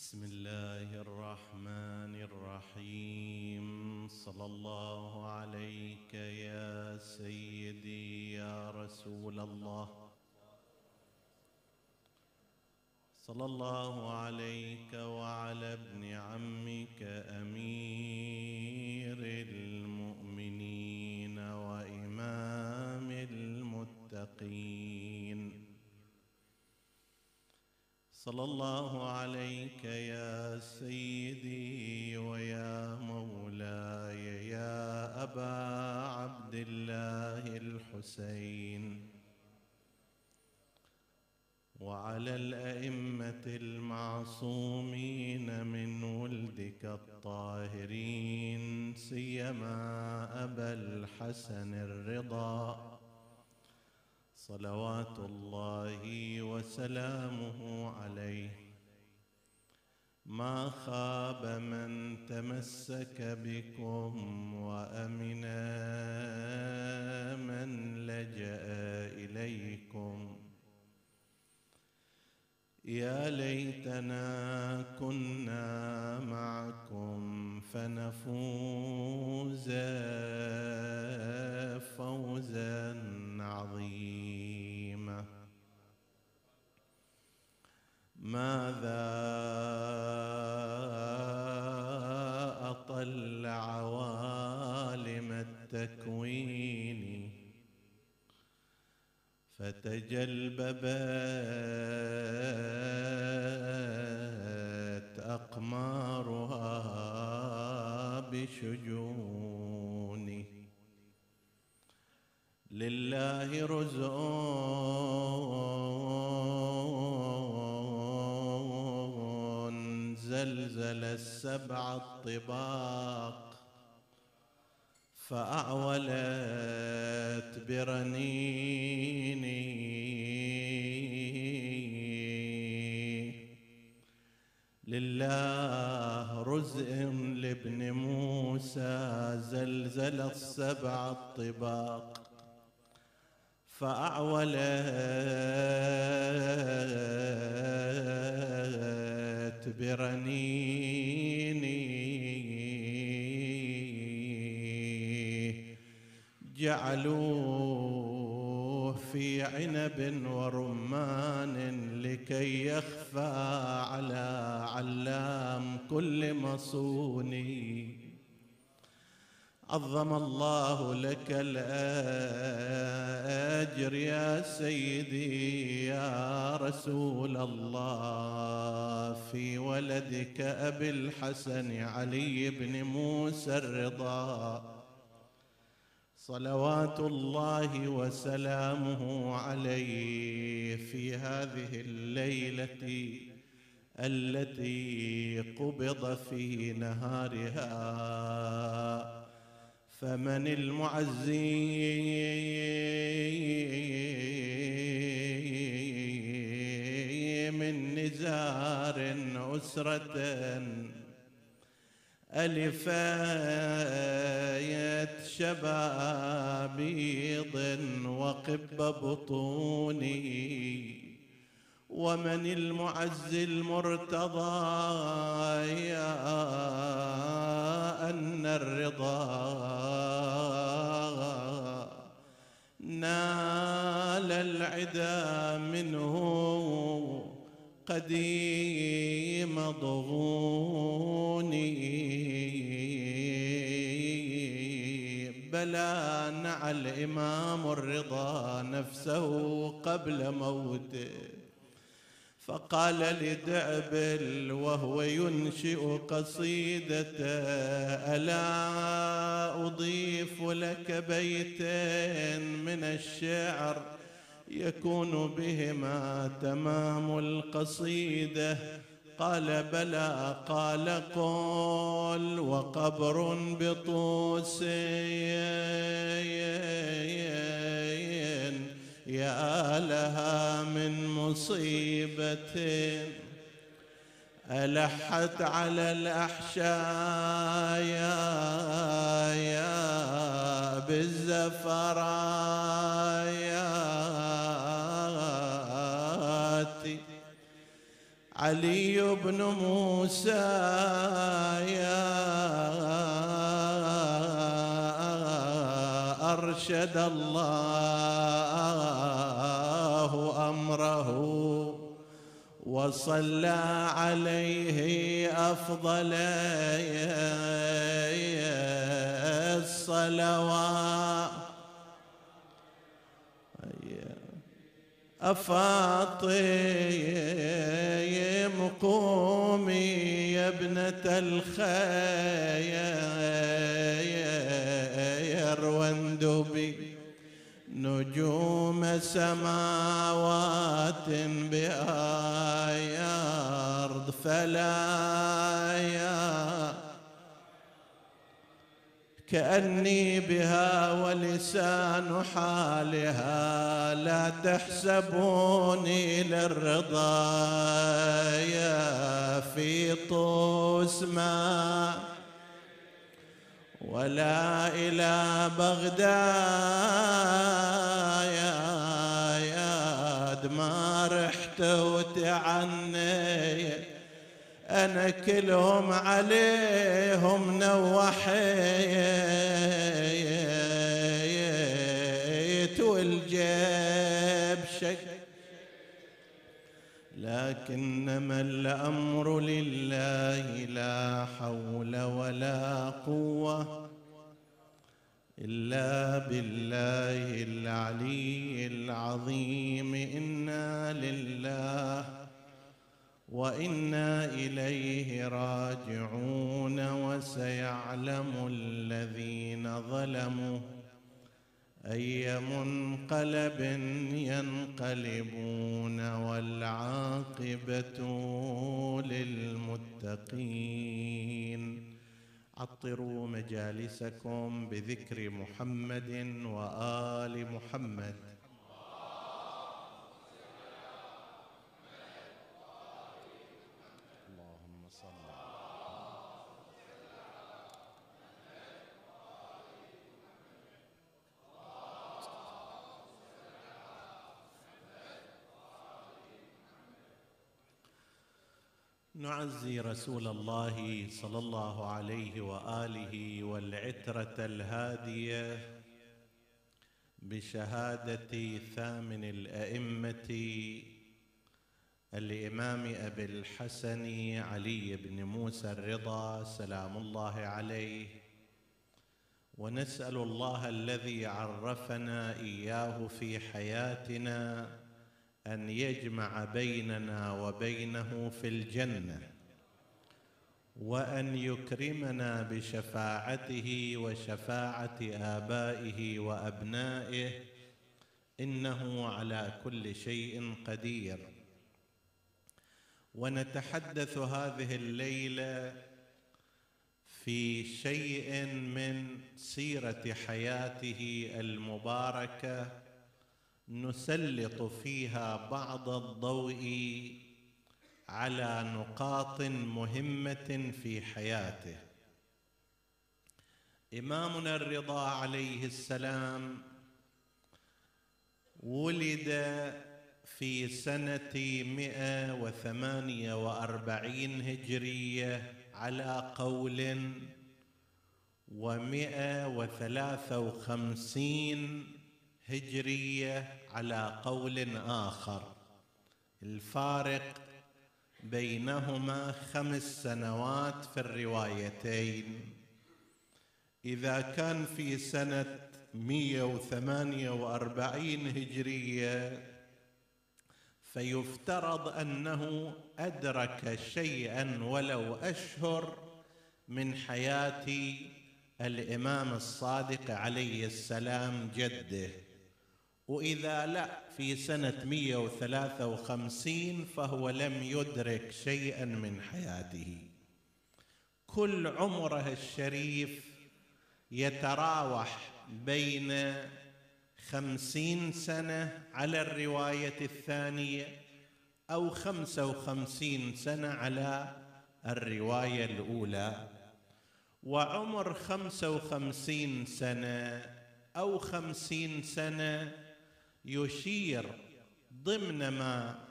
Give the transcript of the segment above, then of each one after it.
بسم الله الرحمن الرحيم. صلى الله عليك يا سيدي يا رسول الله. صلى الله عليك وعلى ابن عمك أمير المؤمنين وإمام المتقين. صلى الله عليك يا سيدي ويا مولاي يا أبا عبد الله الحسين. وعلى الأئمة المعصومين من ولدك الطاهرين سيما أبا الحسن الرضا. صلوات الله وسلامه عليه. ما خاب من تمسك بكم وأمن من لجأ إليكم. يا ليتنا كنا معكم فنفوز فوزا عظيما. ماذا أطل عوالم التكوين فتجلببت أقمارها بشجون السبع الطباق فأعولت برنيني لله رزء لابن موسى زلزل السبع الطباق فأعولت برنيني جعلوه في عنب ورمان لكي يخفى على علام كل مصوني عظم الله لك الأجر يا سيدي يا رسول الله. في ولدك أبي الحسن علي بن موسى الرضا. صلوات الله وسلامه عليه في هذه الليلة التي قبض في نهارها. فمن المعزي من نزار أسرة ألفايت شبابيض وقب بطوني. ومن المعز المرتضى يا أن الرضا نال العدا منه قديم ضغوني. بلى نعى الإمام الرضا نفسه قبل موته. فقال لدعبل وهو ينشئ قصيدته ألا أضيف لك بيتين من الشعر يكون بهما تمام القصيدة؟ قال بلى قال قل وقبر بطوس يا لها من مصيبة ألحت على الأحشاء يا, علي بن موسى يا أرشد الله أمره وصلى عليه أفضل الصلوات. أفاطم قومي يا ابنة الخير واندبي نجوم سماوات بآي أرض فلا يا كأني بها ولسان حالها لا تحسبوني للرضا يا في طوس ما ولا إلى بغداد يا ما رحت وتعني أنا كلهم عليهم نوحيت والجيب شك. لكنما الأمر لله لا حول ولا قوة إلا بالله العلي العظيم. إنا لله وإنا إليه راجعون وسيعلم الذين ظلموا أي منقلب ينقلبون والعاقبة للمتقين. عطروا مجالسكم بذكر محمد وآل محمد. نعزي رسول الله صلى الله عليه وآله والعترة الهادية بشهادة ثامن الأئمة الإمام أبي الحسن علي بن موسى الرضا سلام الله عليه. ونسأل الله الذي عرفنا إياه في حياتنا أن يجمع بيننا وبينه في الجنة وأن يكرمنا بشفاعته وشفاعة آبائه وأبنائه إنه على كل شيء قدير. ونتحدث هذه الليلة في شيء من سيرة حياته المباركة نسلط فيها بعض الضوء على نقاط مهمة في حياته. إمامنا الرضا عليه السلام ولد في سنة مئة وثمانية وأربعين هجرية على قول ومئة وثلاثة وخمسين هجرية على قول آخر. الفارق بينهما خمس سنوات في الروايتين. إذا كان في سنة 148 هجرية فيفترض أنه أدرك شيئا ولو أشهر من حياة الإمام الصادق عليه السلام جده. وإذا لا في سنة 153 فهو لم يدرك شيئا من حياته. كل عمره الشريف يتراوح بين خمسين سنة على الرواية الثانية أو خمسة وخمسين سنة على الرواية الأولى. وعمر خمسة وخمسين سنة أو خمسين سنة يشير ضمن ما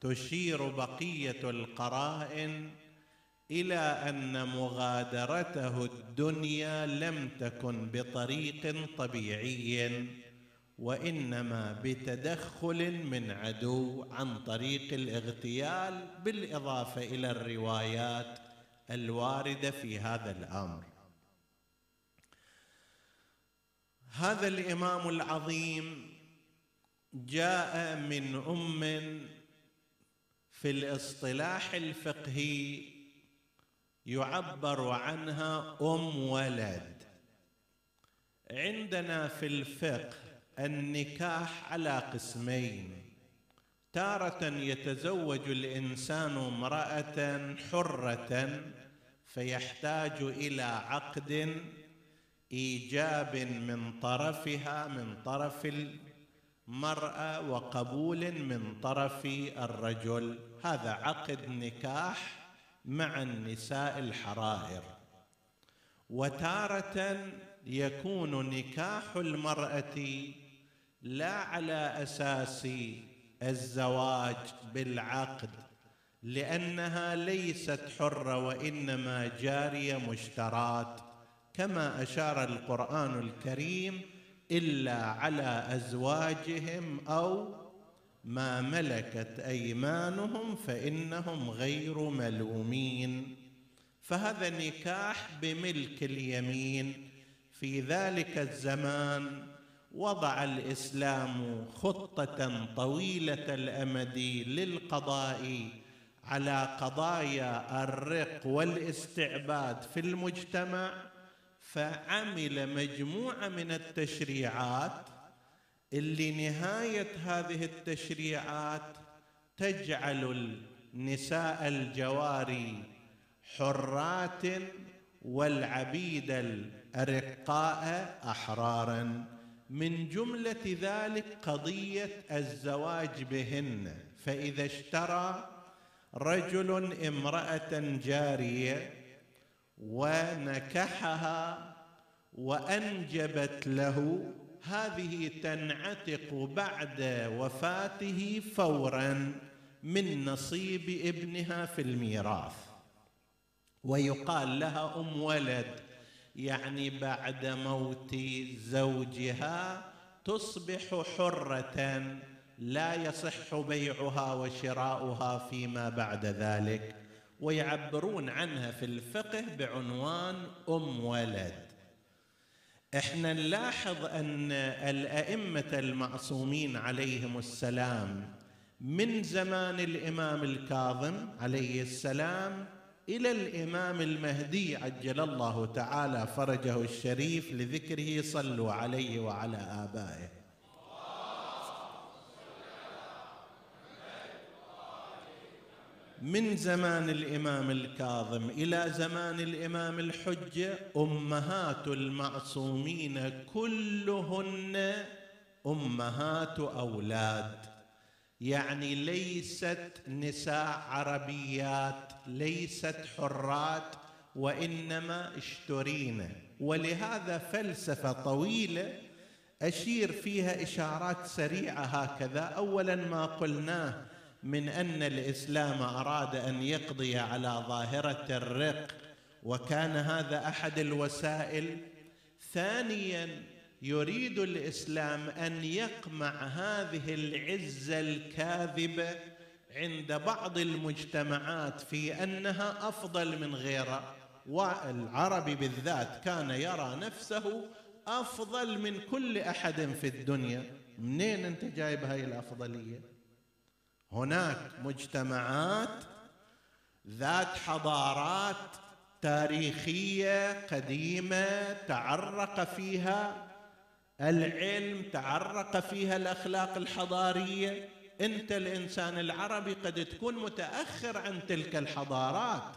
تشير بقية القرائن إلى أن مغادرته الدنيا لم تكن بطريق طبيعي وإنما بتدخل من عدو عن طريق الاغتيال بالإضافة إلى الروايات الواردة في هذا الأمر. هذا الإمام العظيم جاء من أم في الاصطلاح الفقهي يعبر عنها أم ولد. عندنا في الفقه النكاح على قسمين. تارة يتزوج الإنسان امرأة حرة فيحتاج إلى عقد إيجاب من طرفها من طرف المراه وقبول من طرف الرجل. هذا عقد نكاح مع النساء الحرائر. وتارة يكون نكاح المرأة لا على أساس الزواج بالعقد لأنها ليست حرة وإنما جارية مشترات. كما أشار القرآن الكريم إلا على أزواجهم أو ما ملكت أيمانهم فإنهم غير ملومين. فهذا نكاح بملك اليمين. في ذلك الزمان وضع الإسلام خطة طويلة الأمد للقضاء على قضايا الرق والاستعباد في المجتمع. فعمل مجموعة من التشريعات اللي نهاية هذه التشريعات تجعل النساء الجواري حرات والعبيد الارقاء أحرارا. من جملة ذلك قضية الزواج بهن. فإذا اشترى رجل امرأة جارية ونكحها وأنجبت له. هذه تنعتق بعد وفاته فورا من نصيب ابنها في الميراث. ويقال لها أم ولد يعني بعد موت زوجها تصبح حرة لا يصح بيعها وشراؤها فيما بعد ذلك. ويعبرون عنها في الفقه بعنوان أم ولد. إحنا نلاحظ أن الأئمة المعصومين عليهم السلام من زمان الإمام الكاظم عليه السلام إلى الإمام المهدي عجل الله تعالى فرجه الشريف لذكره صلوا عليه وعلى آبائه. من زمان الإمام الكاظم إلى زمان الإمام الحجة أمهات المعصومين كلهن أمهات أولاد. يعني ليست نساء عربيات ليست حرات وإنما اشترين. ولهذا فلسفة طويلة أشير فيها إشارات سريعة هكذا. اولا ما قلناه من أن الإسلام أراد أن يقضي على ظاهرة الرق وكان هذا أحد الوسائل. ثانيا يريد الإسلام أن يقمع هذه العزة الكاذبة عند بعض المجتمعات في أنها أفضل من غيرها والعربي بالذات كان يرى نفسه أفضل من كل أحد في الدنيا. منين أنت جايب هاي الأفضلية؟ هناك مجتمعات ذات حضارات تاريخية قديمة تعرق فيها العلم تعرق فيها الأخلاق الحضارية. أنت الإنسان العربي قد تكون متأخر عن تلك الحضارات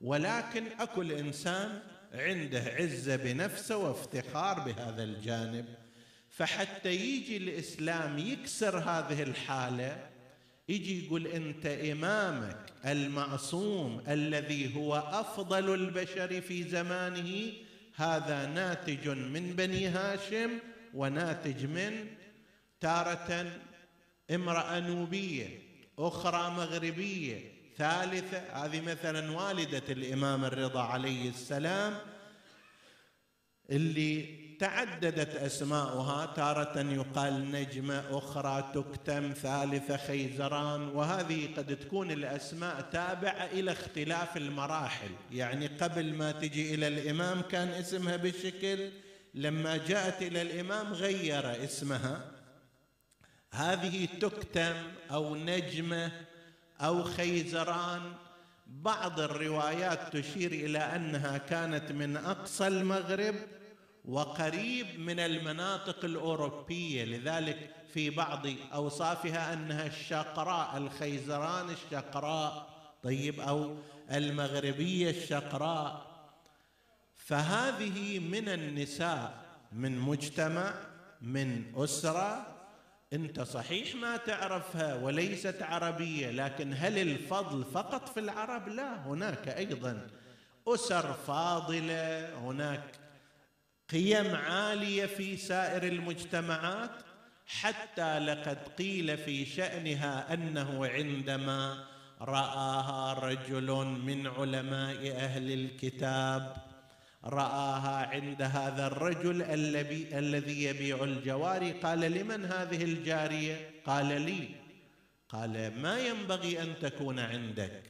ولكن أكو الإنسان عنده عزة بنفسه وافتخار بهذا الجانب. فحتى يجي الإسلام يكسر هذه الحالة يجي يقول أنت إمامك المعصوم الذي هو أفضل البشر في زمانه هذا ناتج من بني هاشم وناتج من تارة امرأة نوبية أخرى مغربية ثالثة هذه مثلا والدة الإمام الرضا عليه السلام اللي تعددت أسماؤها تارة يقال نجمة أخرى تكتم ثالثه خيزران وهذه قد تكون الأسماء تابعة إلى اختلاف المراحل. يعني قبل ما تجي إلى الإمام كان اسمها بشكل لما جاءت إلى الإمام غير اسمها. هذه تكتم أو نجمة أو خيزران. بعض الروايات تشير إلى أنها كانت من أقصى المغرب وقريب من المناطق الأوروبية لذلك في بعض أوصافها أنها الشقراء الخيزران الشقراء طيب أو المغربية الشقراء. فهذه من النساء من مجتمع من أسرة. أنت صحيح ما تعرفها وليست عربية لكن هل الفضل فقط في العرب؟ لا هناك أيضا أسر فاضلة هناك قيم عالية في سائر المجتمعات حتى لقد قيل في شأنها أنه عندما رآها رجل من علماء أهل الكتاب رآها عند هذا الرجل الذي يبيع الجواري قال لمن هذه الجارية؟ قال لي. قال ما ينبغي أن تكون عندك.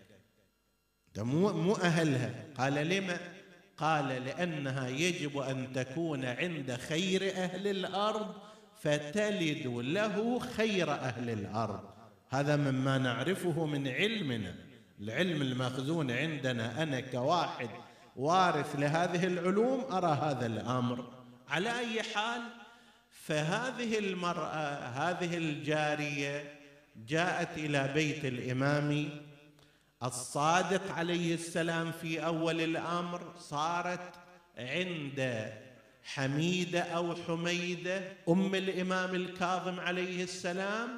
مو مو أهلها. قال لما؟ قال لأنها يجب أن تكون عند خير أهل الأرض فتلد له خير أهل الأرض. هذا مما نعرفه من علمنا. العلم المخزون عندنا أنا كواحد وارث لهذه العلوم أرى هذا الأمر. على أي حال فهذه المرأة هذه الجارية جاءت إلى بيت الإمام الصادق عليه السلام في أول الأمر صارت عند حميدة أو حميدة أم الإمام الكاظم عليه السلام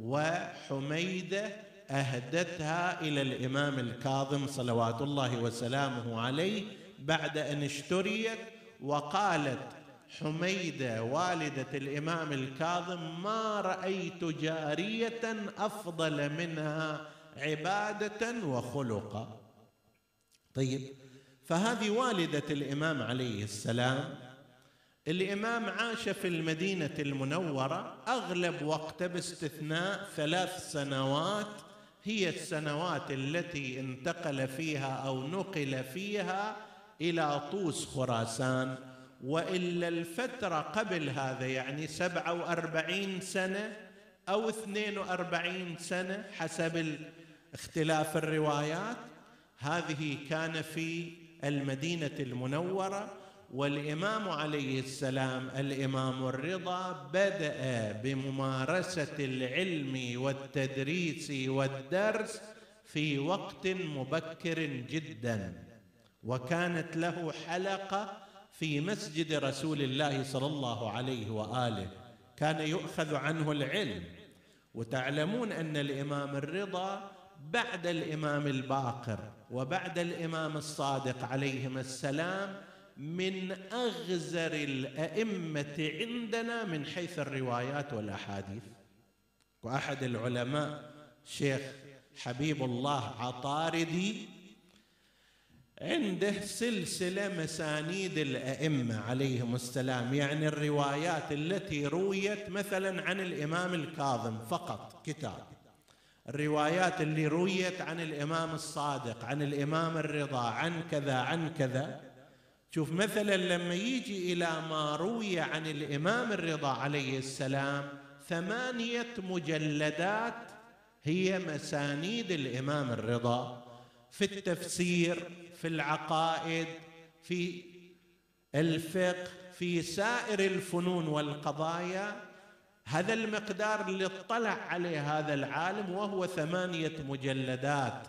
وحميدة أهدتها إلى الإمام الكاظم صلوات الله وسلامه عليه بعد أن اشتريت وقالت حميدة والدة الإمام الكاظم ما رأيت جارية أفضل منها عبادة وخلقا طيب فهذه والدة الإمام عليه السلام الإمام عاش في المدينة المنورة أغلب وقته باستثناء ثلاث سنوات هي السنوات التي انتقل فيها أو نقل فيها إلى طوس خراسان. وإلا الفترة قبل هذا يعني سبعة وأربعين سنة أو اثنين وأربعين سنة حسب اختلاف الروايات. هذه كان في المدينة المنورة والإمام عليه السلام الإمام الرضا بدأ بممارسة العلم والتدريس والدرس في وقت مبكر جدا. وكانت له حلقة في مسجد رسول الله صلى الله عليه وآله. كان يؤخذ عنه العلم. وتعلمون أن الإمام الرضا بعد الإمام الباقر وبعد الإمام الصادق عليهما السلام من أغزر الأئمة عندنا من حيث الروايات والأحاديث. وأحد العلماء شيخ حبيب الله عطاردي عنده سلسلة مسانيد الأئمة عليهم السلام يعني الروايات التي رويت مثلا عن الإمام الكاظم فقط كتاب. الروايات اللي رويت عن الإمام الصادق عن الإمام الرضا عن كذا عن كذا. شوف مثلا لما يجي إلى ما روي عن الإمام الرضا عليه السلام ثمانية مجلدات هي مسانيد الإمام الرضا. في التفسير في العقائد في الفقه في سائر الفنون والقضايا. هذا المقدار اللي اطلع عليه هذا العالم وهو ثمانية مجلدات.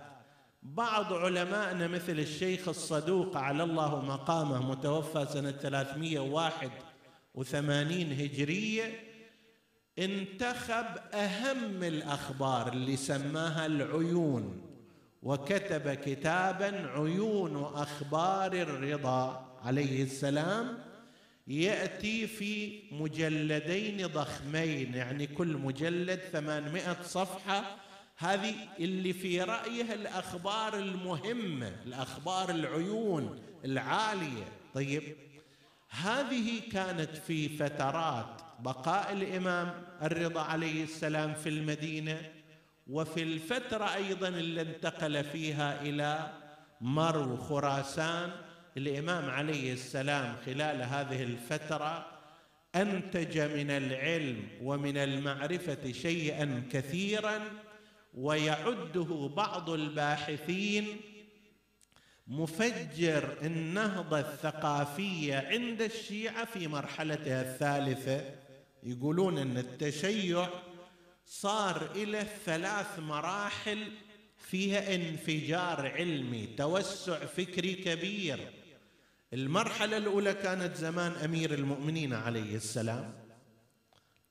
بعض علمائنا مثل الشيخ الصدوق على الله مقامه متوفى سنة 381 هجرية انتخب أهم الأخبار اللي سماها العيون وكتب كتابا عيون أخبار الرضا عليه السلام. يأتي في مجلدين ضخمين يعني كل مجلد ثمانمائة صفحة. هذه اللي في رايه الأخبار المهمة الأخبار العيون العالية. طيب هذه كانت في فترات بقاء الإمام الرضا عليه السلام في المدينة وفي الفترة أيضا اللي انتقل فيها إلى مرو خراسان الإمام عليه السلام خلال هذه الفترة أنتج من العلم ومن المعرفة شيئا كثيرا ويعده بعض الباحثين مفجر النهضة الثقافية عند الشيعة في مرحلتها الثالثة. يقولون أن التشيع صار إلى ثلاث مراحل فيها انفجار علمي توسع فكري كبير. المرحلة الأولى كانت زمان أمير المؤمنين عليه السلام.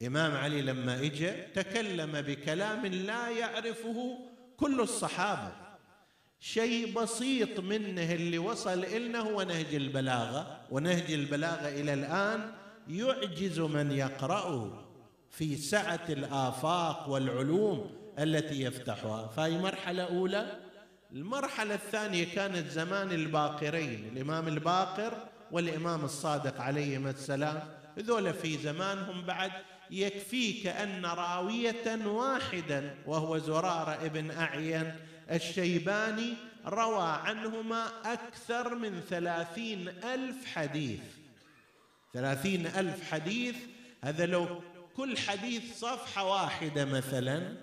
إمام علي لما اجى تكلم بكلام لا يعرفه كل الصحابة. شيء بسيط منه اللي وصل إلنا هو نهج البلاغة ونهج البلاغة إلى الآن يعجز من يقرأه في سعة الآفاق والعلوم التي يفتحها. فهي مرحلة أولى. المرحلة الثانية كانت زمان الباقرين الإمام الباقر والإمام الصادق عليهما السلام. ذولا في زمانهم بعد يكفيك أن راوية واحدا وهو زرارة ابن أعين الشيباني روى عنهما أكثر من ثلاثين ألف حديث. ثلاثين ألف حديث هذا لو كل حديث صفحة واحدة مثلا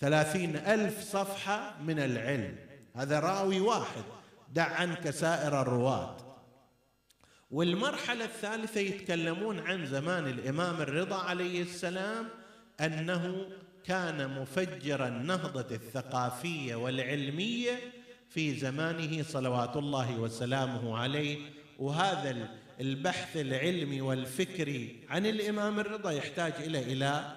ثلاثين ألف صفحة من العلم. هذا راوي واحد. دع عنك سائر الرواة والمرحلة الثالثة يتكلمون عن زمان الإمام الرضا عليه السلام أنه كان مفجر النهضة الثقافية والعلمية في زمانه صلوات الله وسلامه عليه. وهذا البحث العلمي والفكري عن الإمام الرضا يحتاج إلى إلى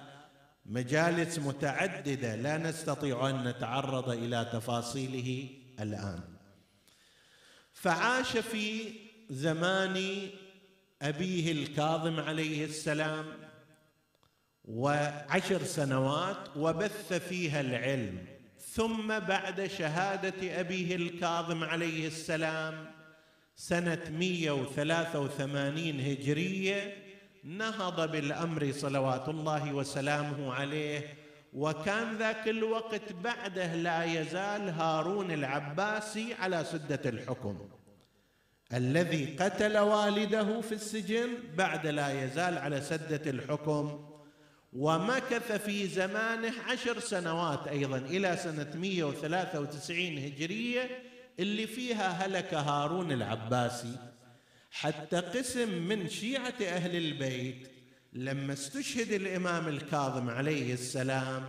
مجالس متعددة لا نستطيع أن نتعرض إلى تفاصيله الآن. فعاش في زمان أبيه الكاظم عليه السلام وعشر سنوات وبث فيها العلم. ثم بعد شهادة أبيه الكاظم عليه السلام سنة 183 هجرية نهض بالأمر صلوات الله وسلامه عليه وكان ذاك الوقت بعده لا يزال هارون العباسي على سدة الحكم. الذي قتل والده في السجن بعد لا يزال على سدة الحكم ومكث في زمانه عشر سنوات أيضا إلى سنة 193 هجرية اللي فيها هلك هارون العباسي. حتى قسم من شيعة أهل البيت لما استشهد الإمام الكاظم عليه السلام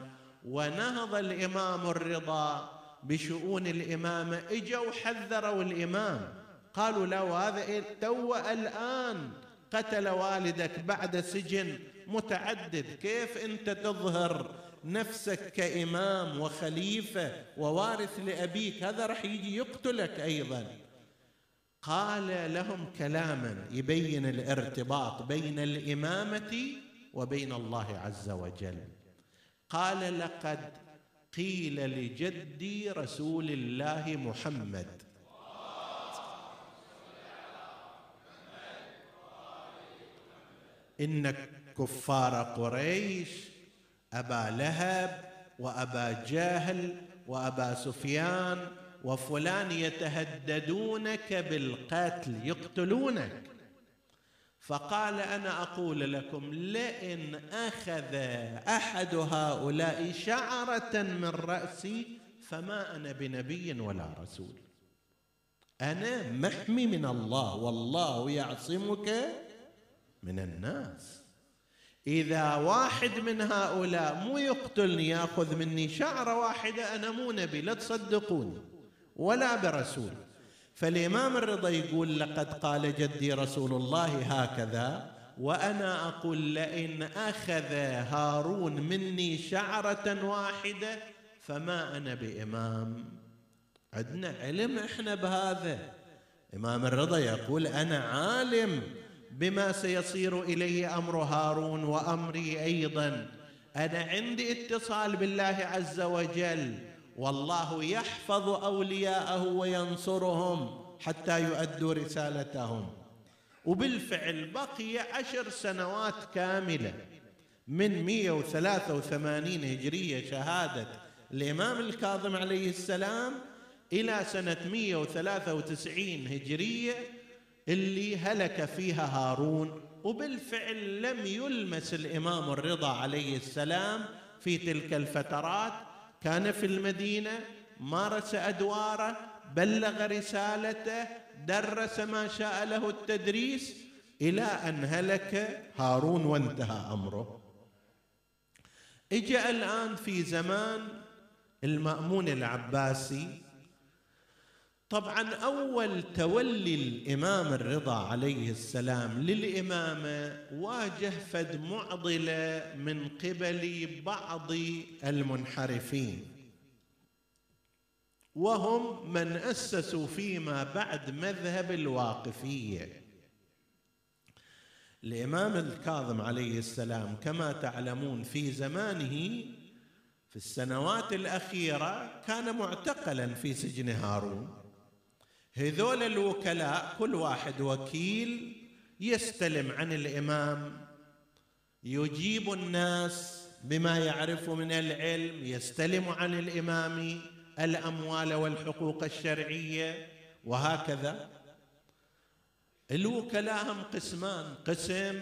ونهض الإمام الرضا بشؤون الإمامة إجوا حذروا الإمام. قالوا له هذا إيه؟ تو الآن قتل والدك بعد سجن متعدد. كيف أنت تظهر نفسك كإمام وخليفة ووارث لأبيك؟ هذا راح يجي يقتلك أيضا. قال لهم كلاما يبين الارتباط بين الإمامة وبين الله عز وجل. قال لقد قيل لجدي رسول الله محمد. إن كفار قريش أبا لهب وأبا جهل وأبا سفيان وفلان يتهددونك بالقتل يقتلونك. فقال أنا أقول لكم لئن أخذ أحد هؤلاء شعرة من رأسي فما أنا بنبي ولا رسول. أنا محمي من الله والله يعصمك من الناس. إذا واحد من هؤلاء مو يقتلني يأخذ مني شعرة واحدة أنا مو نبي لا تصدقوني. ولا برسول. فالإمام الرضا يقول لقد قال جدي رسول الله هكذا وأنا أقول لئن أخذ هارون مني شعرة واحدة فما أنا بإمام. عندنا علم إحنا بهذا. إمام الرضا يقول أنا عالم بما سيصير إليه أمر هارون وأمري أيضا. أنا عندي اتصال بالله عز وجل. والله يحفظ أولياءه وينصرهم حتى يؤدوا رسالتهم. وبالفعل بقي عشر سنوات كاملة من 183 هجرية شهادة الامام الكاظم عليه السلام إلى سنة 193 هجرية اللي هلك فيها هارون. وبالفعل لم يلمس الإمام الرضا عليه السلام في تلك الفترات كان في المدينة مارس أدواره بلغ رسالته درس ما شاء له التدريس إلى أن هلك هارون وانتهى أمره. إجا الآن في زمان المأمون العباسي طبعا أول تولي الإمام الرضا عليه السلام للامامه واجه فد معضلة من قبل بعض المنحرفين. وهم من أسسوا فيما بعد مذهب الواقفية. الإمام الكاظم عليه السلام كما تعلمون في زمانه في السنوات الأخيرة كان معتقلا في سجن هارون. هذول الوكلاء كل واحد وكيل يستلم عن الإمام. يجيب الناس بما يعرف من العلم يستلم عن الإمام الأموال والحقوق الشرعية وهكذا. الوكلاء هم قسمان قسم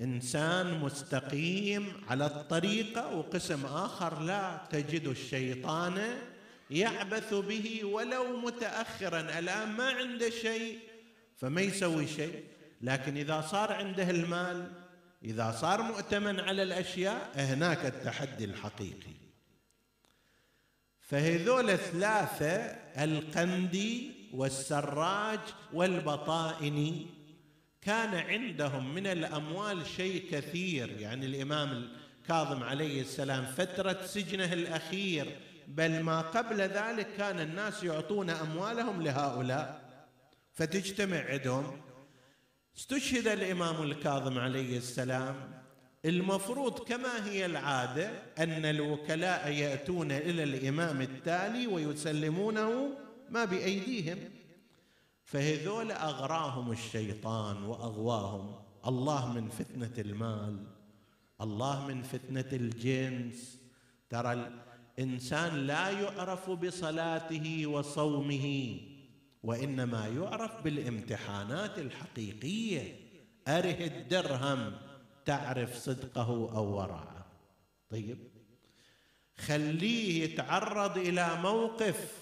إنسان مستقيم على الطريقة وقسم آخر لا تجد الشيطان يعبث به ولو متاخرا. الان ما عنده شيء؟ فما يسوي شيء. لكن إذا صار عنده المال إذا صار مؤتمن على الأشياء هناك التحدي الحقيقي. فهذول الثلاثة القندي والسراج والبطائني كان عندهم من الأموال شيء كثير. يعني الإمام الكاظم عليه السلام فترة سجنه الأخير بل ما قبل ذلك كان الناس يعطون أموالهم لهؤلاء. فتجتمع عندهم. استشهد الإمام الكاظم عليه السلام. المفروض كما هي العادة أن الوكلاء يأتون إلى الإمام التالي ويسلمونه ما بأيديهم. فهذول أغراهم الشيطان وأغواهم. الله من فتنة المال. الله من فتنة الجنس. ترى إنسان لا يعرف بصلاته وصومه وإنما يعرف بالامتحانات الحقيقية. أره الدرهم تعرف صدقه أو ورعه طيب خليه يتعرض إلى موقف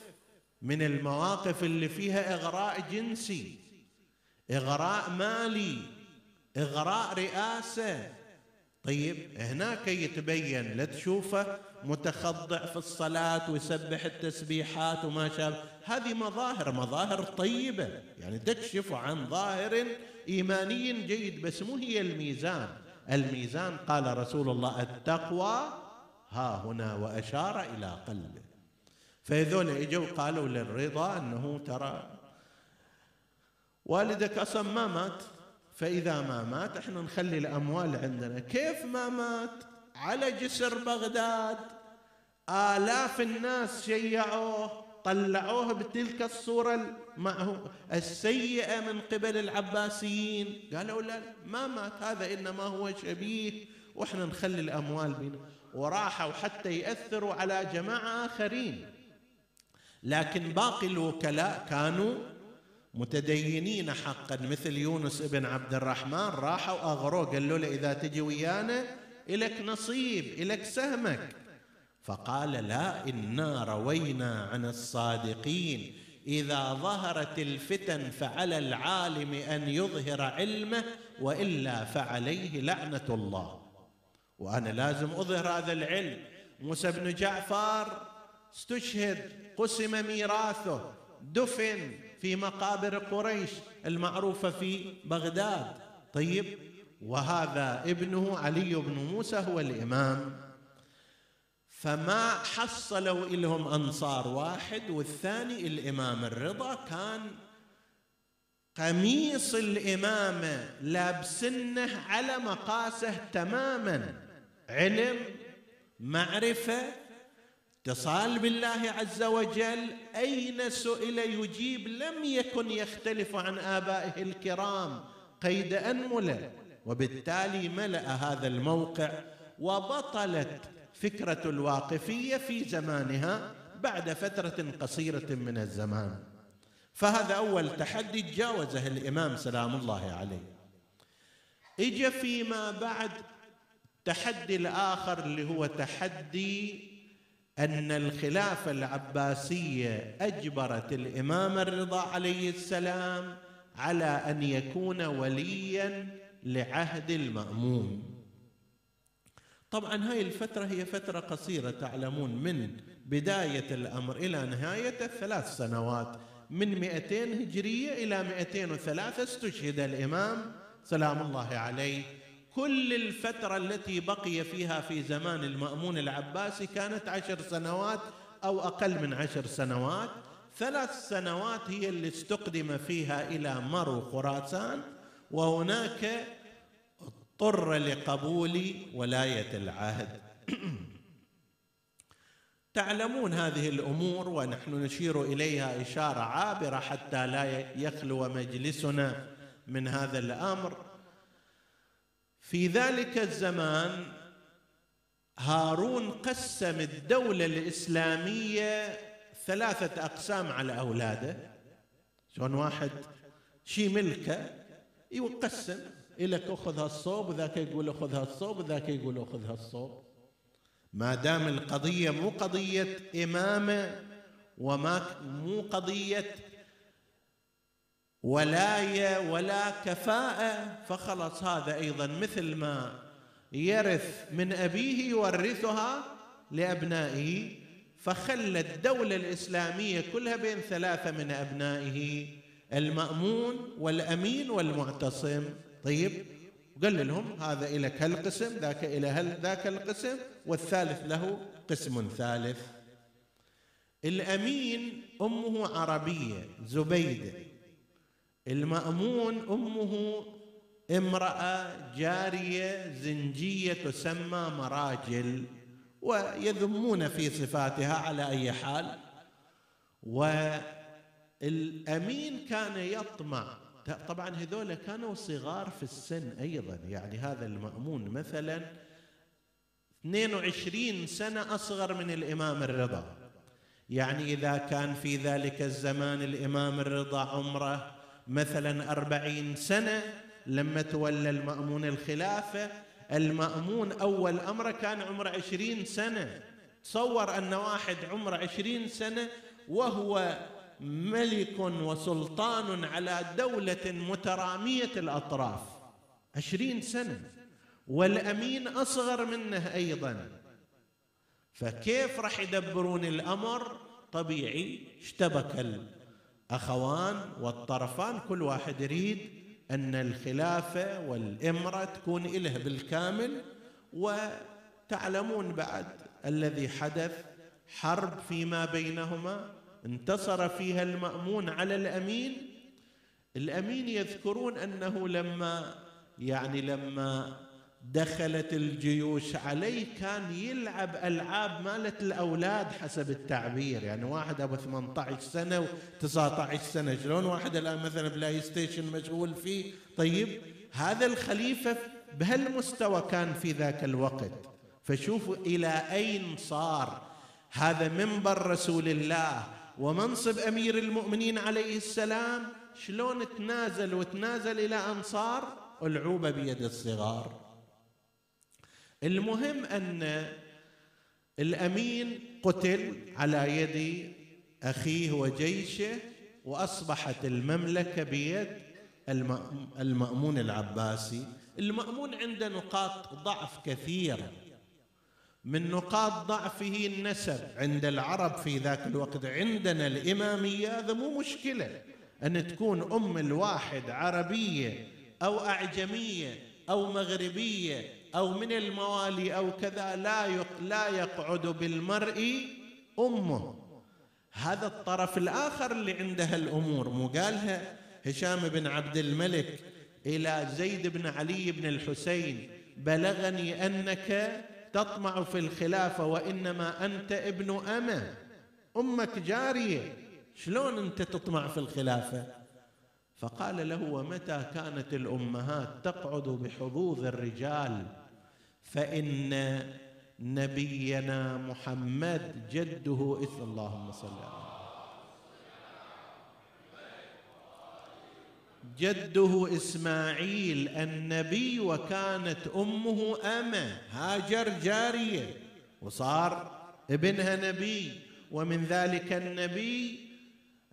من المواقف اللي فيها إغراء جنسي إغراء مالي إغراء رئاسة طيب هناك يتبين لا تشوفه متخضع في الصلاة ويسبح التسبيحات وما شابه هذه مظاهر مظاهر طيبة. يعني تكشف عن ظاهر إيماني جيد بس مو هي الميزان. الميزان قال رسول الله التقوى ها هنا وأشار إلى قلبه. فهذول إجوا قالوا للرضا أنه ترى والدك أصلا ما مات. فإذا ما مات إحنا نخلي الأموال عندنا. كيف ما مات؟ على جسر بغداد. آلاف الناس شيعوه طلعوه بتلك الصورة السيئة من قبل العباسيين. قالوا لا ما مات هذا إنما هو شبيه وإحنا نخلي الأموال بينا وراحوا حتى يأثروا على جماعة آخرين. لكن باقي الوكلاء كانوا متدينين حقا مثل يونس بن عبد الرحمن راحوا أغروه قالوا له إذا تجي ويانا إلك نصيب إلك سهمك. فقال لا إنا روينا عن الصادقين. إذا ظهرت الفتن فعلى العالم أن يظهر علمه وإلا فعليه لعنة الله. وأنا لازم أظهر هذا العلم. موسى بن جعفر استشهد قسم ميراثه. دفن في مقابر قريش المعروفة في بغداد. طيب وهذا ابنه علي بن موسى هو الإمام. فما حصلوا لهم أنصار واحد والثاني الإمام الرضا كان قميص الامامه لابسنه على مقاسه تماما. علم معرفة اتصال بالله عز وجل أين سئل يجيب؟ لم يكن يختلف عن آبائه الكرام. قيد أنملة. وبالتالي ملأ هذا الموقع وبطلت فكرة الواقفية في زمانها بعد فترة قصيرة من الزمان. فهذا أول تحدي تجاوزه الإمام سلام الله عليه. اجى فيما بعد التحدي الآخر اللي هو تحدي أن الخلافه العباسية أجبرت الإمام الرضا عليه السلام على أن يكون وليا لعهد المأمون. طبعا هاي الفترة هي فترة قصيرة تعلمون من بداية الأمر إلى نهايته ثلاث سنوات من 200 هجرية إلى 203 استشهد الإمام سلام الله عليه كل الفترة التي بقي فيها في زمان المأمون العباسي كانت عشر سنوات أو أقل من عشر سنوات. ثلاث سنوات هي اللي استقدم فيها إلى مرو خراسان وهناك اضطر لقبول ولاية العهد. تعلمون هذه الأمور ونحن نشير إليها إشارة عابرة حتى لا يخلو مجلسنا من هذا الأمر. في ذلك الزمان هارون قسم الدولة الإسلامية ثلاثة أقسام على أولاده. شلون واحد شي ملكة يقسم إلك أخذ هالصوب وذاك يقول أخذ هالصوب وذاك يقول أخذ هالصوب. ما دام القضية مو قضية إمامة وما مو قضية ولايه ولا كفاءه فخلص هذا أيضا مثل ما يرث من أبيه يورثها لأبنائه. فخلى الدولة الإسلامية كلها بين ثلاثة من أبنائه المأمون والأمين والمعتصم. طيب قال لهم هذا إلك هالقسم ذاك إلى ذاك القسم؟ والثالث له قسم ثالث. الأمين أمه عربية زبيدة. المأمون أمه امرأة جارية زنجية تسمى مراجل ويذمون في صفاتها على أي حال. والأمين كان يطمع. طبعا هذول كانوا صغار في السن أيضا يعني هذا المأمون مثلا 22 سنة أصغر من الإمام الرضا. يعني إذا كان في ذلك الزمان الإمام الرضا عمره مثلا أربعين سنة لما تولى المأمون الخلافة. المأمون أول أمره كان عمره عشرين سنة. تصور أن واحد عمره عشرين سنة وهو ملك وسلطان على دولة مترامية الأطراف. عشرين سنة. والأمين أصغر منه أيضا. فكيف راح يدبرون الأمر؟ طبيعي اشتبك أخوان والطرفان كل واحد يريد أن الخلافة والإمرة تكون اله بالكامل وتعلمون بعد الذي حدث حرب فيما بينهما انتصر فيها المأمون على الأمين. الأمين يذكرون أنه لما يعني لما دخلت الجيوش عليه كان يلعب ألعاب مالت الأولاد حسب التعبير. يعني واحد أبو 18 سنة و19 سنة شلون واحد الآن مثلا PlayStation مشغول فيه؟ طيب هذا الخليفة بهالمستوى كان في ذاك الوقت. فشوفوا إلى أين صار هذا منبر رسول الله ومنصب أمير المؤمنين عليه السلام. شلون تنازل وتنازل إلى أنصار؟ العوبه بيد الصغار. المهم أن الأمين قتل على يد أخيه وجيشه وأصبحت المملكة بيد المأمون العباسي. المأمون عنده نقاط ضعف كثيرة. من نقاط ضعفه النسب عند العرب في ذاك الوقت عندنا الإمامية هذا مو مشكلة. أن تكون أم الواحد عربية أو أعجمية أو مغربية أو من الموالي أو كذا لا لا يقعد بالمرء أمه. هذا الطرف الآخر اللي عنده الأمور. مو قالها هشام بن عبد الملك إلى زيد بن علي بن الحسين بلغني أنك تطمع في الخلافه وإنما أنت ابن أمة. أمك جارية. شلون أنت تطمع في الخلافه فقال له ومتى كانت الأمهات تقعد بحظوظ الرجال؟ فإن نبينا محمد جده اث اللهم صل عليه جده إسماعيل النبي وكانت أمه أمة هاجر جارية وصار ابنها نبي ومن ذلك النبي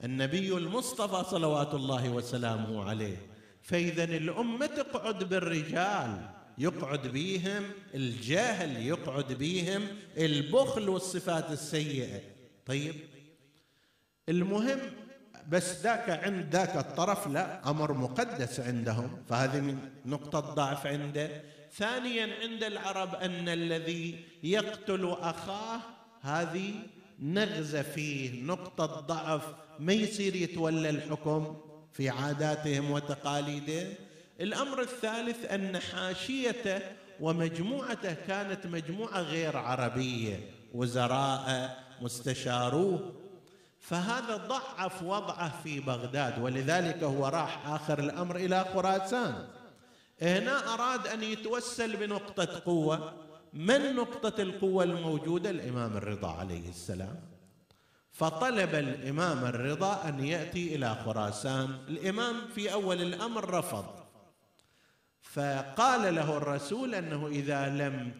النبي المصطفى صلوات الله وسلامه عليه. فاذا الأمة تقعد بالرجال. يقعد بيهم الجهل يقعد بيهم البخل والصفات السيئة. طيب المهم بس ذاك عند ذاك الطرف لا أمر مقدس عندهم فهذه من نقطة ضعف عنده. ثانيا عند العرب أن الذي يقتل أخاه هذه نغزة فيه نقطة ضعف ما يصير يتولى الحكم في عاداتهم وتقاليدهم الأمر الثالث أن حاشيته ومجموعته كانت مجموعة غير عربية وزراء مستشاروه. فهذا ضعف وضعه في بغداد ولذلك هو راح آخر الأمر إلى خراسان. هنا أراد أن يتوسل بنقطة قوة. من نقطة القوة الموجودة؟ الإمام الرضا عليه السلام. فطلب الإمام الرضا أن يأتي إلى خراسان. الإمام في أول الأمر رفض. فقال له الرسول أنه إذا لم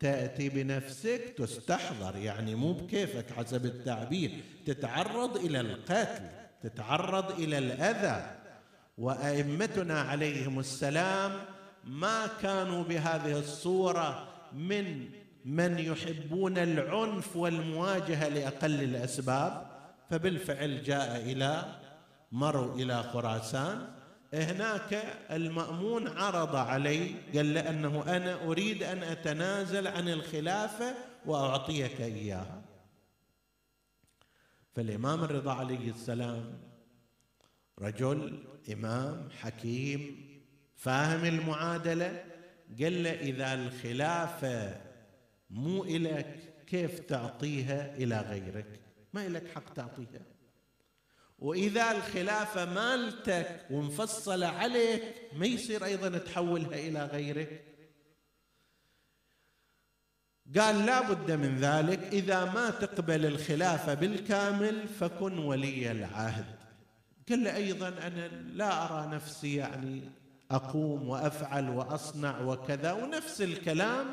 تأتي بنفسك تستحضر يعني مو بكيفك حسب التعبير تتعرض إلى القتل تتعرض إلى الأذى. وأئمتنا عليهم السلام ما كانوا بهذه الصورة من من يحبون العنف والمواجهة لأقل الأسباب. فبالفعل جاء إلى مروا إلى خراسان هناك المأمون عرض علي قال له أنه أنا أريد أن أتنازل عن الخلافة وأعطيك إياها. فالإمام الرضا عليه السلام رجل إمام حكيم فاهم المعادلة قال له إذا الخلافة مو إلك كيف تعطيها إلى غيرك؟ ما إلك حق تعطيها. وإذا الخلافه مالتك ومفصله عليك ما يصير أيضا تحولها إلى غيرك. قال لا بد من ذلك إذا ما تقبل الخلافه بالكامل فكن ولي العهد. قال له أيضا أنا لا أرى نفسي يعني أقوم وأفعل وأصنع وكذا ونفس الكلام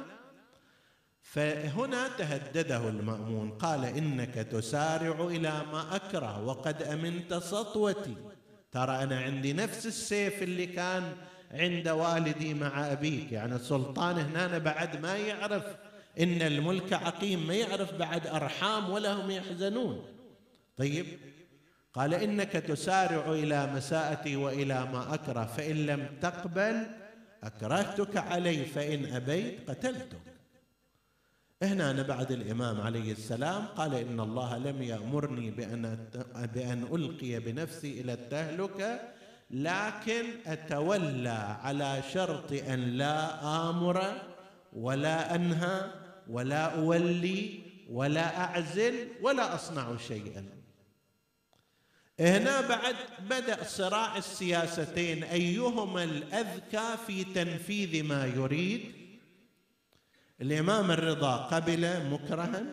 فهنا تهدده المأمون قال إنك تسارع إلى ما أكره وقد أمنت سطوتي. ترى أنا عندي نفس السيف اللي كان عند والدي مع أبيك. يعني السلطان هنا بعد ما يعرف إن الملك عقيم ما يعرف بعد أرحام ولا هم يحزنون. طيب قال إنك تسارع إلى مساءتي وإلى ما أكره فإن لم تقبل أكرهتك علي فإن أبيت قتلتك. هنا أنا بعد الإمام عليه السلام قال إن الله لم يأمرني بأن بأن ألقي بنفسي إلى التهلكة لكن أتولى على شرط أن لا آمر ولا أنهى ولا أولي ولا أعزل ولا أصنع شيئا. هنا بعد بدأ صراع السياستين أيهما الأذكى في تنفيذ ما يريد الإمام الرضا قبل مكرها.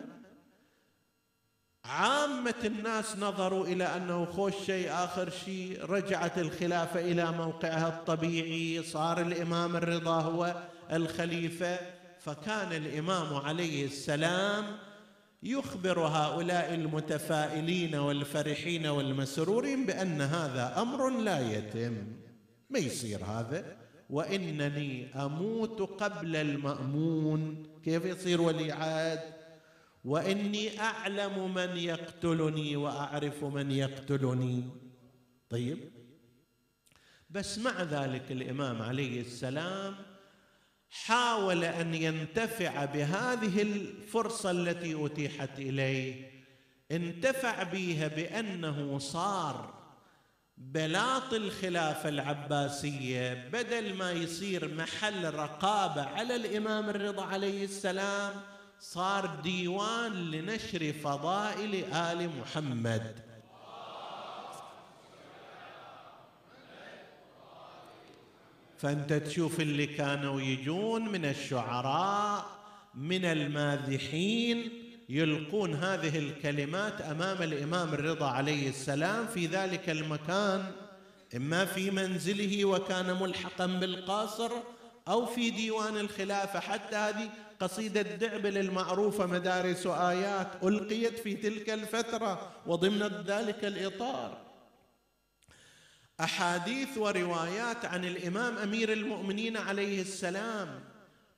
عامة الناس نظروا إلى أنه خوش شيء آخر شيء رجعت الخلافة إلى موقعها الطبيعي صار الإمام الرضا هو الخليفة. فكان الإمام عليه السلام يخبر هؤلاء المتفائلين والفرحين والمسرورين بأن هذا أمر لا يتم. ما يصير هذا؟ وإنني أموت قبل المأمون. كيف يصير ولي عهد؟ وإني أعلم من يقتلني وأعرف من يقتلني. طيب. بس مع ذلك الإمام عليه السلام حاول أن ينتفع بهذه الفرصة التي أتيحت إليه. انتفع بها بأنه صار بلاط الخلافة العباسية بدل ما يصير محل رقابة على الإمام الرضا عليه السلام صار ديوان لنشر فضائل آل محمد. فأنت تشوف اللي كانوا يجون من الشعراء من المادحين يلقون هذه الكلمات أمام الإمام الرضا عليه السلام في ذلك المكان إما في منزله وكان ملحقا بالقاصر أو في ديوان الخلافة حتى هذه قصيدة دعبل المعروفه مدارس ايات ألقيت في تلك الفترة وضمن ذلك الإطار. أحاديث وروايات عن الإمام أمير المؤمنين عليه السلام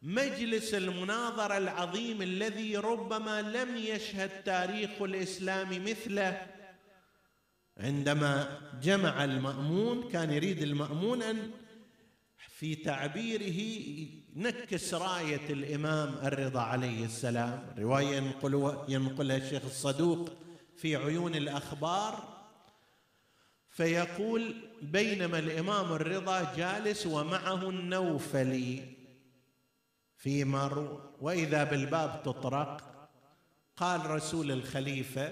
مجلس المناظرة العظيم الذي ربما لم يشهد تاريخ الإسلام مثله عندما جمع المأمون كان يريد المأمون أن في تعبيره نكس راية الإمام الرضا عليه السلام. رواية ينقل ينقلها الشيخ الصدوق في عيون الأخبار فيقول بينما الإمام الرضا جالس ومعه النوفلي في مر وإذا بالباب تطرق. قال رسول الخليفة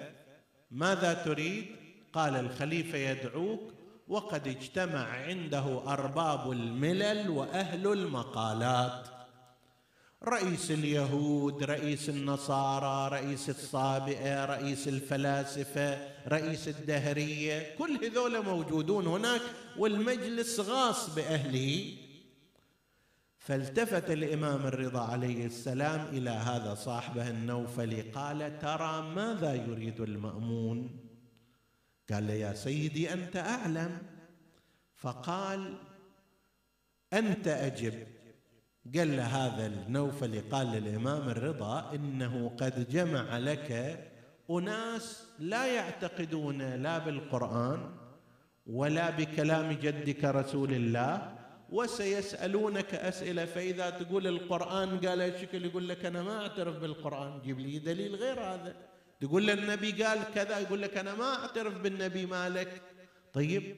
ماذا تريد؟ قال الخليفة يدعوك وقد اجتمع عنده أرباب الملل وأهل المقالات. رئيس اليهود رئيس النصارى رئيس الصابئة رئيس الفلاسفة رئيس الدهرية كل هذول موجودون هناك والمجلس غاص بأهله. فالتفت الإمام الرضا عليه السلام إلى هذا صاحبه النوفلي قال ترى ماذا يريد المأمون؟ قال يا سيدي أنت أعلم. فقال أنت أجب. قال هذا النوفلي قال للإمام الرضا إنه قد جمع لك أناس لا يعتقدون لا بالقرآن ولا بكلام جدك رسول الله وسيسألونك أسئلة فإذا تقول القرآن قال شكل يقول؟ لك أنا ما أعترف بالقرآن. جيب لي دليل غير هذا. تقول النبي قال كذا يقول لك أنا ما أعترف بالنبي مالك. طيب.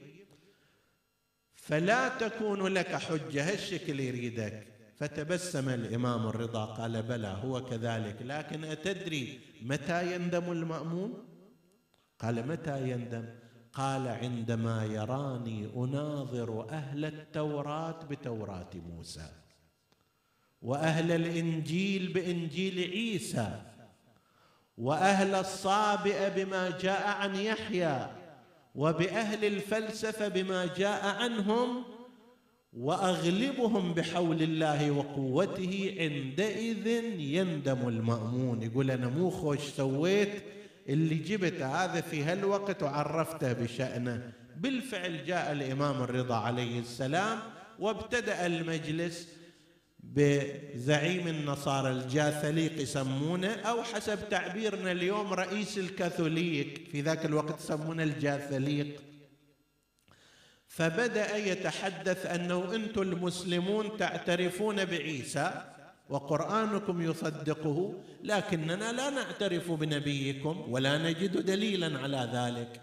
فلا تكون لك حجة هالشكل يريدك. فتبسم الإمام الرضا قال بلى هو كذلك. لكن أتدري متى يندم المأمون؟ قال متى يندم؟ قال عندما يراني أناظر أهل التوراة بتوراة موسى وأهل الإنجيل بإنجيل عيسى وأهل الصابئه بما جاء عن يحيى وبأهل الفلسفة بما جاء عنهم وأغلبهم بحول الله وقوته عندئذ يندم المأمون. يقول أنا مو خوش سويت اللي جبت هذا في هالوقت وعرفته بشأنه. بالفعل جاء الإمام الرضا عليه السلام وابتدأ المجلس بزعيم النصارى الجاثليق يسمونه أو حسب تعبيرنا اليوم رئيس الكاثوليك في ذاك الوقت يسمونه الجاثليق. فبدأ يتحدث أنه أنتم المسلمون تعترفون بعيسى وقرآنكم يصدقه لكننا لا نعترف بنبيكم ولا نجد دليلا على ذلك.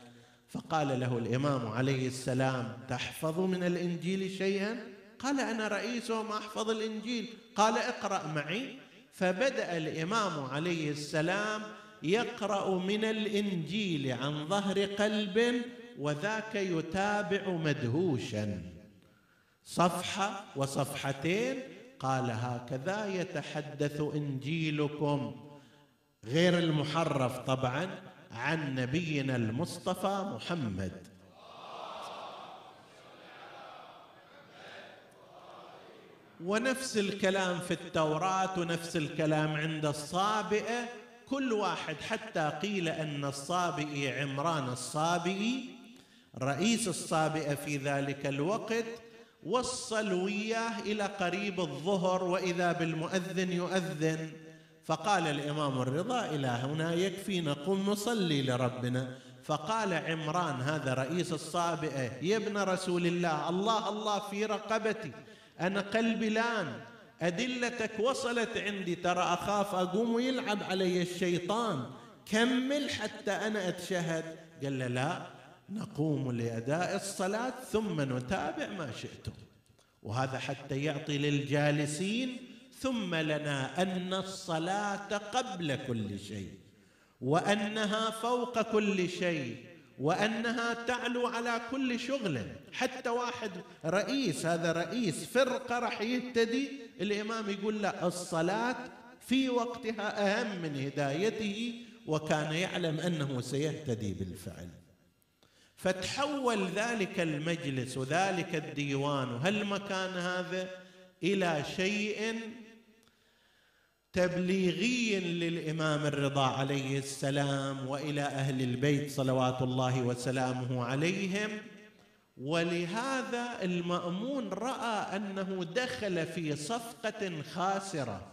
فقال له الإمام عليه السلام تحفظ من الإنجيل شيئا؟ قال أنا رئيس وما أحفظ الإنجيل. قال اقرأ معي. فبدأ الإمام عليه السلام يقرأ من الإنجيل عن ظهر قلب وذاك يتابع مدهوشا. صفحة وصفحتين قال هكذا يتحدث إنجيلكم غير المحرف طبعا عن نبينا المصطفى محمد. ونفس الكلام في التوراة ونفس الكلام عند الصابئة. كل واحد حتى قيل أن الصابئي عمران الصابئي رئيس الصابئة في ذلك الوقت وصل وياه إلى قريب الظهر وإذا بالمؤذن يؤذن. فقال الإمام الرضا إلى هنا يكفي نقوم نصلي لربنا. فقال عمران هذا رئيس الصابئة يا ابن رسول الله الله الله في رقبتي أنا قلبي لأن أدلتك وصلت عندي ترى أخاف أقوم ويلعب علي الشيطان كمل حتى أنا أتشهد. قال له لا نقوم لأداء الصلاة ثم نتابع ما شئتم. وهذا حتى يعطي للجالسين ثم لنا أن الصلاة قبل كل شيء وأنها فوق كل شيء وأنها تعلو على كل شغل. حتى واحد رئيس هذا رئيس فرقة راح يهتدي الإمام يقول لا الصلاة في وقتها أهم من هدايته وكان يعلم أنه سيهتدي بالفعل. فتحول ذلك المجلس وذلك الديوان. وهالمكان هذا إلى شيء تبليغي للإمام الرضا عليه السلام وإلى أهل البيت صلوات الله وسلامه عليهم؟ ولهذا المأمون رأى أنه دخل في صفقة خاسرة.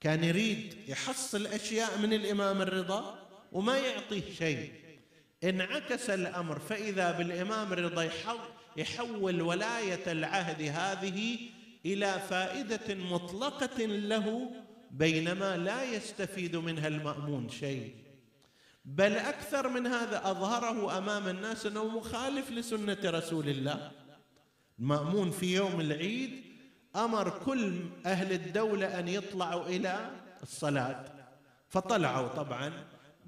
كان يريد يحصل أشياء من الإمام الرضا وما يعطيه شيء. انعكس الأمر فإذا بالإمام الرضا يحول ولاية العهد هذه إلى فائدة مطلقة له بينما لا يستفيد منها المأمون شيء. بل أكثر من هذا أظهره أمام الناس أنه مخالف لسنة رسول الله. المأمون في يوم العيد أمر كل أهل الدولة أن يطلعوا إلى الصلاة فطلعوا طبعا.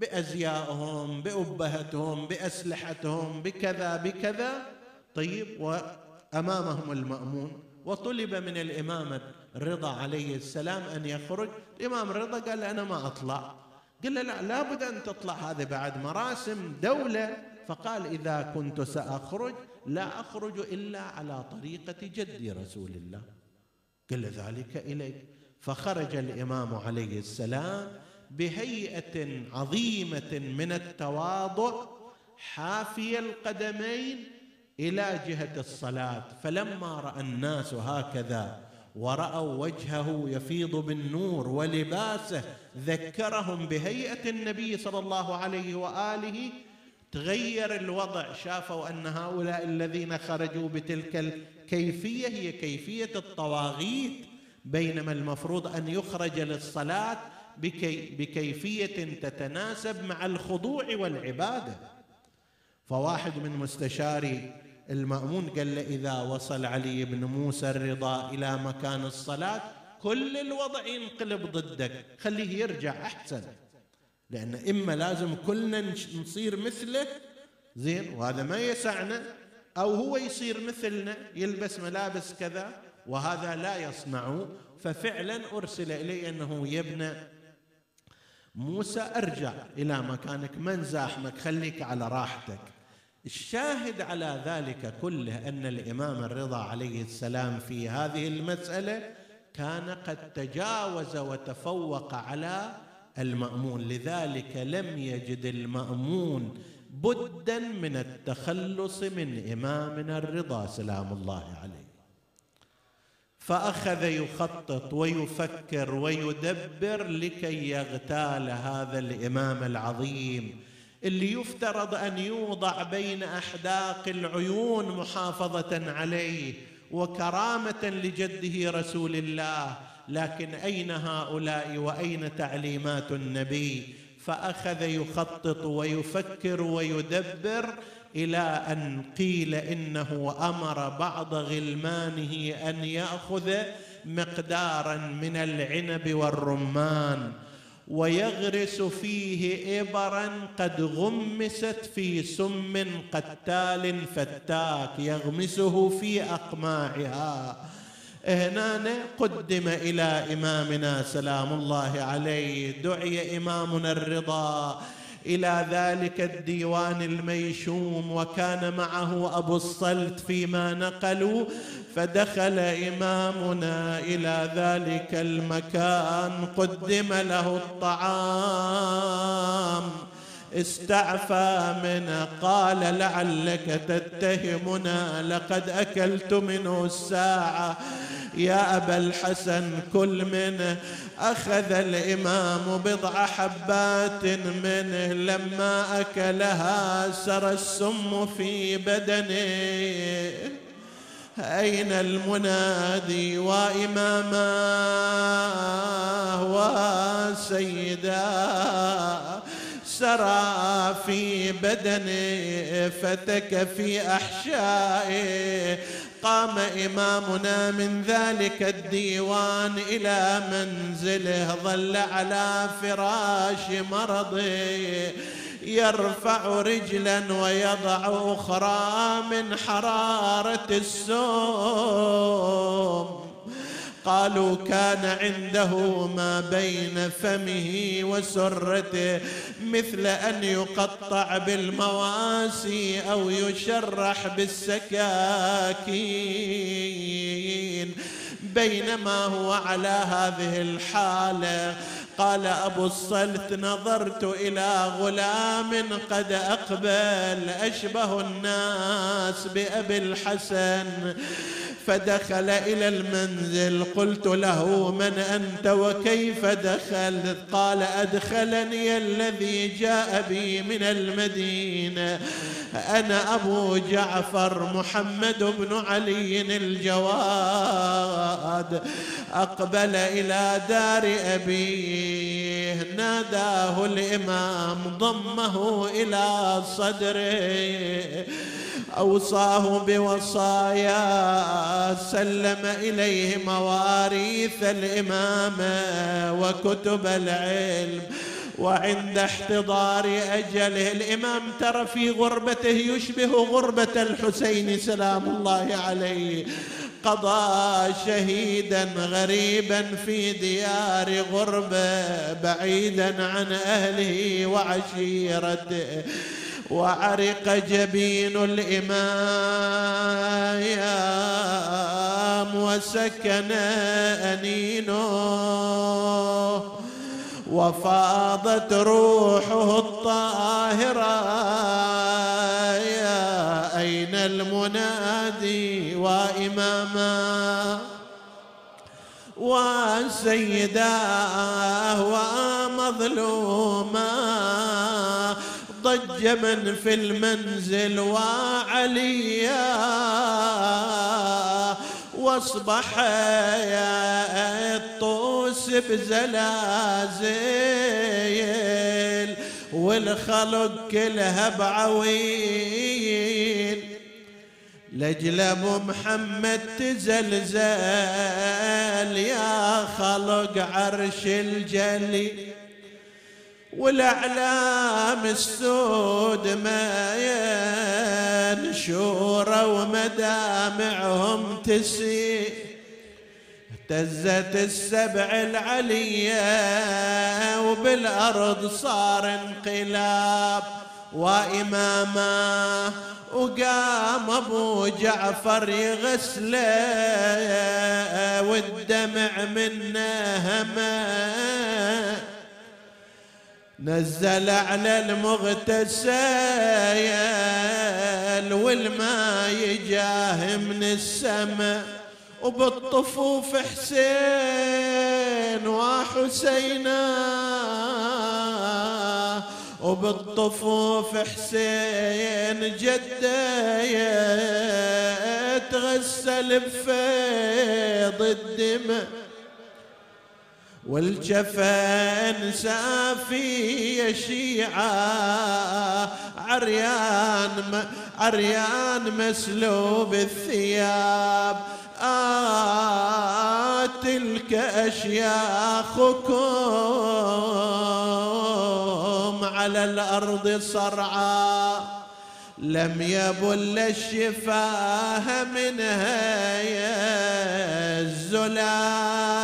بازيائهم بأبهتهم بأسلحتهم بكذا بكذا. طيب وأمامهم المأمون. وطلب من الامام الرضا عليه السلام أن يخرج. الإمام الرضا قال أنا ما أطلع. قال لا لابد أن تطلع هذه بعد مراسم دولة. فقال إذا كنت سأخرج لا أخرج إلا على طريقة جدي رسول الله. قال ذلك إليك. فخرج الإمام عليه السلام بهيئة عظيمة من التواضع حافي القدمين إلى جهة الصلاة. فلما رأى الناس هكذا ورأوا وجهه يفيض بالنور ولباسه ذكرهم بهيئة النبي صلى الله عليه وآله. تغير الوضع شافوا أن هؤلاء الذين خرجوا بتلك الكيفية هي كيفية الطواغيت بينما المفروض أن يخرج للصلاة بكي بكيفية تتناسب مع الخضوع والعبادة. فواحد من مستشاري المأمون قال له إذا وصل علي بن موسى الرضا إلى مكان الصلاة كل الوضع ينقلب ضدك. خليه يرجع أحسن. لأن إما لازم كلنا نصير مثله زين وهذا ما يسعنا أو هو يصير مثلنا يلبس ملابس كذا وهذا لا يصنع. ففعلا أرسل إلي أنه يبنى موسى ارجع إلى مكانك من زاحمك؟ خليك على راحتك. الشاهد على ذلك كله أن الإمام الرضا عليه السلام في هذه المسألة كان قد تجاوز وتفوق على المأمون لذلك لم يجد المأمون بدا من التخلص من إمامنا الرضا سلام الله عليه. فأخذ يخطط ويفكر ويدبر لكي يغتال هذا الإمام العظيم اللي يفترض أن يوضع بين أحداق العيون محافظة عليه وكرامة لجده رسول الله. لكن أين هؤلاء وأين تعليمات النبي؟ فأخذ يخطط ويفكر ويدبر إلى أن قيل إنه أمر بعض غلمانه أن يأخذ مقدارا من العنب والرمان ويغرس فيه ابرا قد غمست في سم قتال فتاك يغمسه في أقماعها. هنا قدم إلى إمامنا سلام الله عليه دعي إمامنا الرضا. إلى ذلك الديوان الميشوم وكان معه أبو الصلت فيما نقلوا فدخل إمامنا إلى ذلك المكان قدم له الطعام. استعفى منه قال لعلك تتهمنا لقد أكلت منه الساعة. يا أبا الحسن كل منه أخذ الإمام بضع حبات منه لما أكلها سرى السم في بدنه. أين المنادي وإماماه وسيدا سرى في بدنه فتك في أحشائه قام إمامنا من ذلك الديوان إلى منزله ظل على فراش مرضه يرفع رجلا ويضع أخرى من حرارة السوم قالوا كان عنده ما بين فمه وسرته مثل أن يقطع بالمواسي أو يشرح بالسكاكين. بينما هو على هذه الحالة. قال أبو الصلت نظرت إلى غلام قد أقبل أشبه الناس بأبي الحسن. فدخل إلى المنزل. قلت له من أنت وكيف دخلت؟ قال أدخلني الذي جاء بي من المدينة. أنا أبو جعفر محمد بن علي الجواد. أقبل إلى دار أبيه. ناداه الإمام ضمه إلى صدره. أوصاه بوصايا سلم إليه مواريث الامامه وكتب العلم. وعند احتضار أجله الإمام ترى في غربته يشبه غربة الحسين سلام الله عليه. قضى شهيدا غريبا في ديار غربة بعيدا عن أهله وعشيرته. وعرق جبين الإمام وسكن أنينه وفاضت روحه الطاهرة. يا أين المنادي وإماما؟ وسيداه ومظلوما ضج من في المنزل وعليا واصبح يا الطوس بزلازل والخلق كلها بعوين لجل أبو محمد تزلزل يا خلق عرش الجلي والأعلام السود ما ينشور ومدامعهم تسي اهتزت السبع العلية وبالأرض صار انقلاب. وإماما وقام أبو جعفر يغسله والدمع منه هما. نزل على المغتسل والماء يجاه من السماء وبالطفوف حسين وحسينا وبالطفوف حسين جدة تغسل بفيض الدماء والجفن سافي شيعة عريان عريان مسلوب الثياب. آه تلك أشياخكم على الأرض صرعا لم يبل الشفاه منها يا الزلايال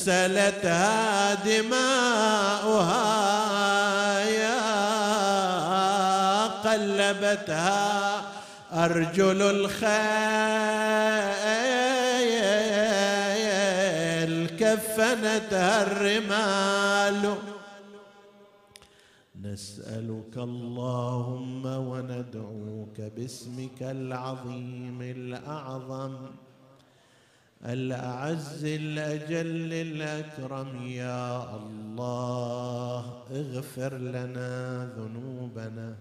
غسلتها دماؤها يا قلبتها أرجل الخيل كفنتها الرمال. نسألك اللهم وندعوك باسمك العظيم الأعظم. الأعز الأجل الأكرم يا الله اغفر لنا ذنوبنا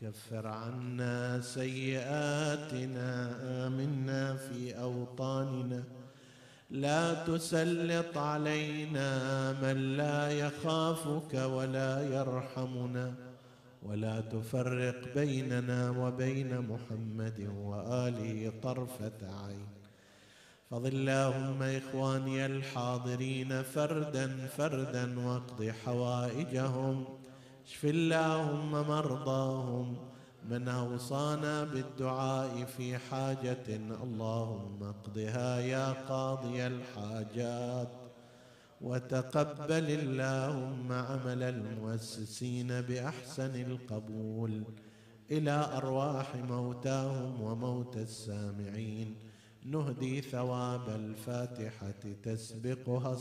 كفر عنا سيئاتنا آمنا في أوطاننا. لا تسلط علينا من لا يخافك ولا يرحمنا ولا تفرق بيننا وبين محمد وآله طرفة عين. فضل اللهم إخواني الحاضرين فردا فردا واقض حوائجهم. اشف اللهم مرضاهم. من أوصانا بالدعاء في حاجة اللهم اقضها يا قاضي الحاجات. وتقبل اللهم عمل المؤسسين بأحسن القبول. إلى أرواح موتاهم وموتى السامعين. نهدي ثواب الفاتحة تسبقها